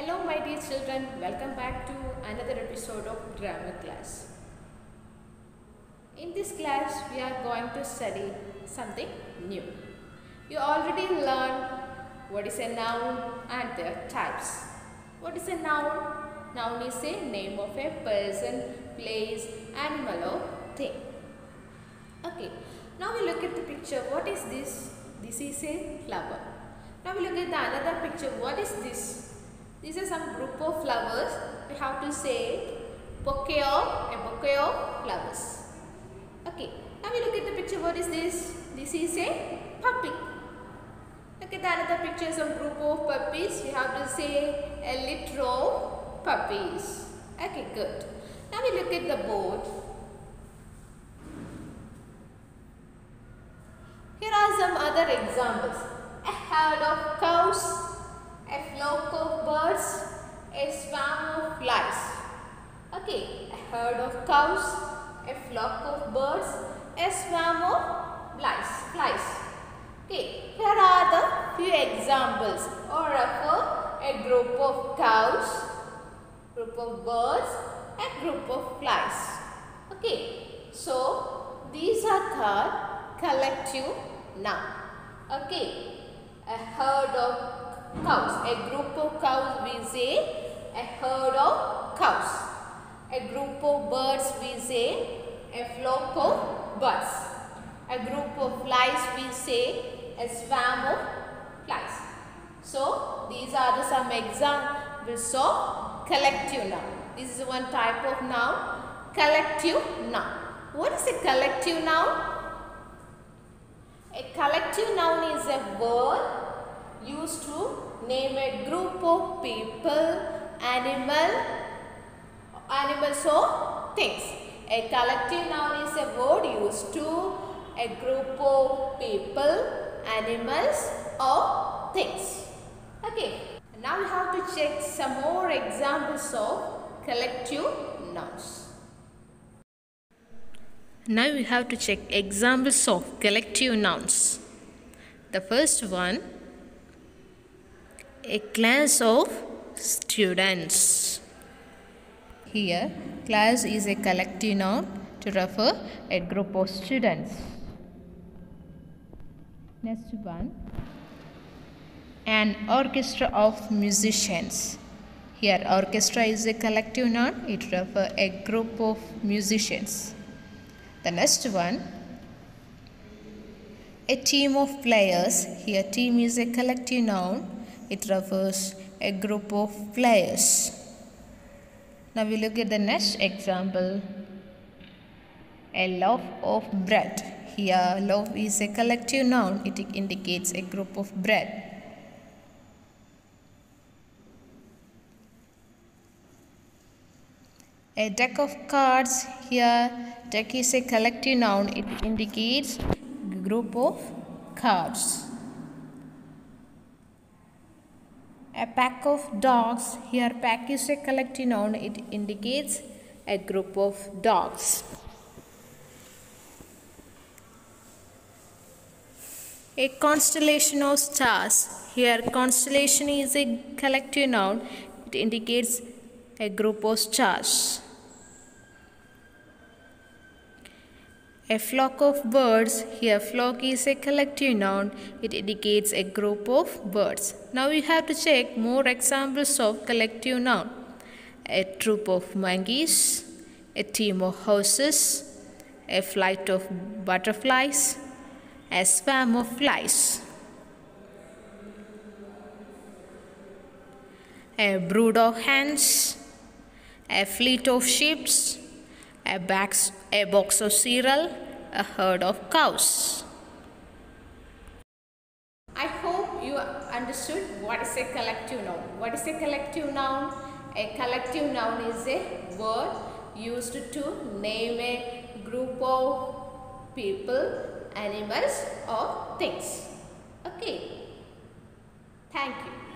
Hello my dear children, welcome back to another episode of grammar class. In this class we are going to study something new. You already learned what is a noun and their types. What is a noun? Noun is a name of a person, place, animal or thing. Okay, now we look at the picture. What is this? This is a flower. Now we look at the another picture. What is this? These are some group of flowers. We have to say bouquet of a bouquet of flowers. Okay. Now we look at the picture. What is this? This is a puppy. Look at the another picture. Some group of puppies. We have to say a litter of puppies. Okay, good. Now we look at the board. Here are some other examples. A herd of cows, a flock of birds, a swarm of flies. Okay, a herd of cows, a flock of birds, a swarm of flies. flies. Okay, here are the few examples or a group of cows, group of birds, a group of flies. Okay, so these are called collective noun. Okay, a herd of cows. A group of cows we say a herd of cows. A group of birds we say a flock of birds. A group of flies we say a swarm of flies. So these are the some examples of collective noun. This is one type of noun, collective noun. What is a collective noun? A collective noun is a word used to name a group of people, animal, animals or things. A collective noun is a word used to a group of people, animals or things. Okay. Now we have to check some more examples of collective nouns. Now we have to check examples of collective nouns. The first one a class of students. Here, class is a collective noun to refer a group of students. Next one an orchestra of musicians. Here, orchestra is a collective noun, it refers a group of musicians. The next one a team of players. Here, team is a collective noun, it refers a group of players. Now we look at the next example. A loaf of bread. Here loaf is a collective noun. It indicates a group of bread. A deck of cards. Here deck is a collective noun. It indicates group of cards. A pack of dogs. Here pack is a collective noun. It indicates a group of dogs. A constellation of stars. Here constellation is a collective noun. It indicates a group of stars. A flock of birds. Here flock is a collective noun. It indicates a group of birds. Now we have to check more examples of collective noun. A troop of monkeys, a team of horses, a flight of butterflies, a swarm of flies. A brood of hens, a fleet of sheep, a, box, a box of cereal, a herd of cows. I hope you understood what is a collective noun. What is a collective noun? A collective noun is a word used to name a group of people, animals or things. Okay. Thank you.